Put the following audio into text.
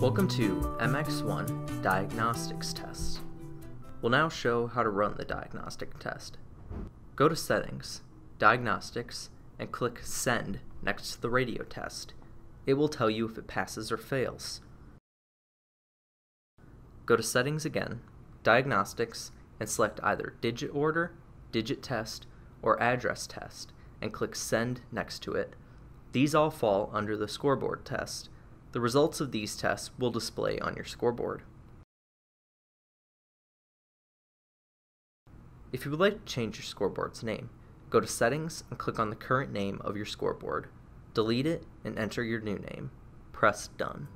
Welcome to MX1 Diagnostics Test. We'll now show how to run the diagnostic test. Go to Settings, Diagnostics, and click Send next to the radio test. It will tell you if it passes or fails. Go to Settings again, Diagnostics, and select either Digit Order, Digit Test, or Address Test, and click Send next to it. These all fall under the scoreboard test. The results of these tests will display on your scoreboard. If you would like to change your scoreboard's name, go to Settings and click on the current name of your scoreboard. Delete it and enter your new name. Press Done.